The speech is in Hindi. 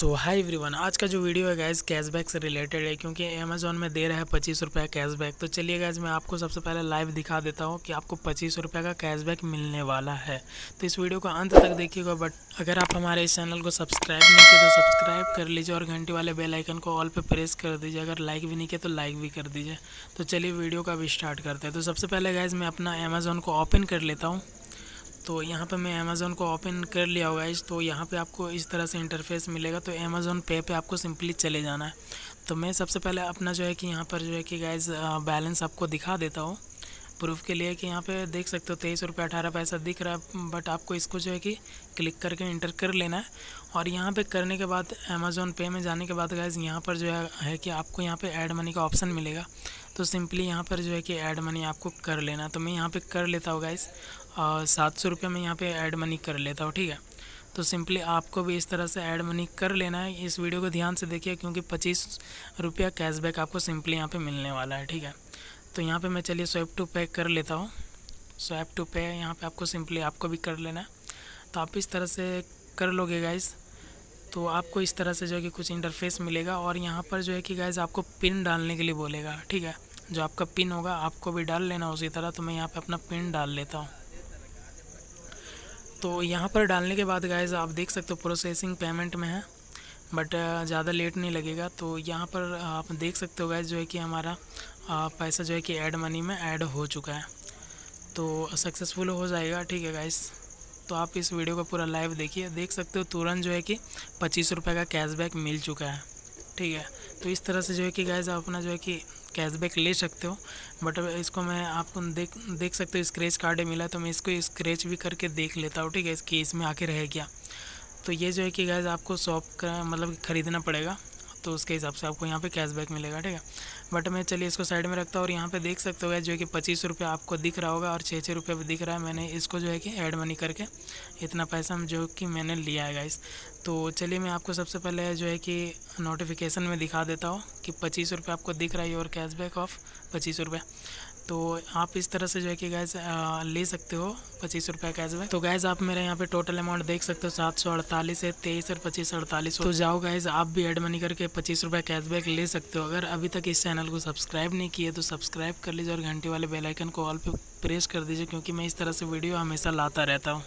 सो हाय एवरीवन आज का जो वीडियो है गैस कैशबैक से रिलेटेड है क्योंकि अमेजोन में दे रहा है पच्चीस रुपये कैशबैक तो चलिए गैस मैं आपको सबसे पहले लाइव दिखा देता हूँ कि आपको पच्चीस रुपये का कैशबैक मिलने वाला है। तो इस वीडियो को अंत तक देखिएगा बट अगर आप हमारे इस चैनल को सब्सक्राइब नहीं किए तो सब्सक्राइब कर लीजिए और घंटे वाले बेलाइकन को ऑल पर प्रेस कर दीजिए। अगर लाइक भी नहीं किया तो लाइक भी कर दीजिए। तो चलिए वीडियो का भी स्टार्ट करते हैं। तो सबसे पहले गैस मैं अपना अमेज़ोन को ओपन कर लेता हूँ। तो यहाँ पे मैं अमेज़ोन को ओपन कर लिया होगा इस तो यहाँ पे आपको इस तरह से इंटरफेस मिलेगा तो अमेज़ोन पे पे आपको सिंपली चले जाना है। तो मैं सबसे पहले अपना जो है कि यहाँ पर जो है कि गाइज़ बैलेंस आपको दिखा देता हूँ। प्रूफ के लिए कि यहाँ पे देख सकते हो तेईस रुपये अठारह पैसा दिख रहा है बट आपको इसको जो है कि क्लिक करके इंटर कर लेना है। और यहाँ पे करने के बाद अमेज़ोन पे में जाने के बाद गाइज़ यहाँ पर जो है, है कि आपको यहाँ पे ऐड मनी का ऑप्शन मिलेगा। तो सिंपली यहाँ पर जो है कि ऐड मनी आपको कर लेना तो मैं यहाँ पे कर लेता हूँ गाइज़ सात सौ रुपये में यहाँ पे ऐड मनी कर लेता हूँ ठीक है? तो सिंपली आपको भी इस तरह से ऐड मनी कर लेना है। इस वीडियो को ध्यान से देखिए क्योंकि पच्चीस रुपया कैशबैक आपको सिंपली यहाँ पे मिलने वाला है ठीक है? तो यहाँ पे मैं चलिए स्वैप टू पे कर लेता हूँ। स्वैप टू पे यहाँ पे आपको सिंपली आपको भी कर लेना है। तो आप इस तरह से कर लोगे गाइज़ तो आपको इस तरह से जो है कि कुछ इंटरफेस मिलेगा और यहाँ पर जो है कि गाइज़ आपको पिन डालने के लिए बोलेगा, ठीक है? जो आपका पिन होगा, आपको भी डाल लेना उसी तरह। तो मैं यहाँ पर अपना पिन डाल लेता हूँ। तो यहाँ पर डालने के बाद गाइज़ आप देख सकते हो प्रोसेसिंग पेमेंट में है बट ज़्यादा लेट नहीं लगेगा। तो यहाँ पर आप देख सकते हो गाइज़ जो है कि हमारा पैसा जो है कि ऐड मनी में ऐड हो चुका है। तो सक्सेसफुल हो जाएगा, ठीक है गाइज़ तो आप इस वीडियो को पूरा लाइव देखिए। देख सकते हो तुरंत जो है कि पच्चीस रुपये का कैशबैक मिल चुका है, ठीक है? तो इस तरह से जो है कि गाइज़ आप अपना जो है कि कैशबैक ले सकते हो। बट इसको मैं आपको देख देख सकते हो स्क्रेच कार्ड मिला तो मैं इसको स्क्रेच भी करके देख लेता हूँ, ठीक है? कि इसमें आके रह गया। तो ये जो है कि गैस आपको शॉप का मतलब ख़रीदना पड़ेगा। तो उसके हिसाब से आपको यहाँ पे कैशबैक मिलेगा, ठीक है? बट मैं, चलिए इसको साइड में रखता हूँ और यहाँ पे देख सकते हो जो है कि पच्चीस रुपये आपको दिख रहा होगा और छः छः रुपये भी दिख रहा है। मैंने इसको जो है कि ऐड मनी करके इतना पैसा जो कि मैंने लिया है गाइस तो चलिए मैं आपको सबसे पहले जो है कि नोटिफिकेशन में दिखा देता हूँ कि पच्चीस रुपये आपको दिख रहा है और कैशबैक ऑफ़ पच्चीस रुपये। तो आप इस तरह से जो है कि गैस ले सकते हो पच्चीस रुपये कैशबैक तो गैस आप मेरे यहाँ पे टोटल अमाउंट देख सकते हो, सात सौ अड़तालीस है, तेईस और पच्चीस अड़तालीस तो जाओ गैस आप भी एड मनी करके पच्चीस रुपये कैशबैक ले सकते हो। अगर अभी तक इस चैनल को सब्सक्राइब नहीं किया तो सब्सक्राइब कर लीजिए और घंटे वाले बेलाइकन को ऑल पर प्रेस कर दीजिए, क्योंकि मैं इस तरह से वीडियो हमेशा लाता रहता हूँ।